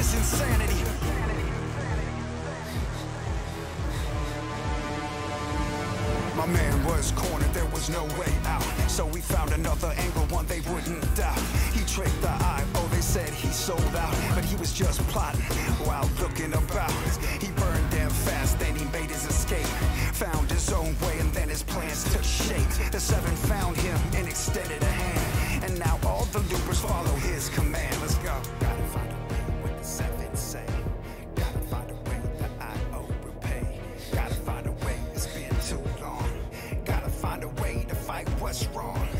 this insanity. My man was cornered, there was no way out. So we found another angle, one they wouldn't doubt. He tricked the eye, oh, they said he sold out. But he was just plotting while looking about. He burned them fast, then he made his escape. Found his own way, and then his plans took shape. like what's wrong?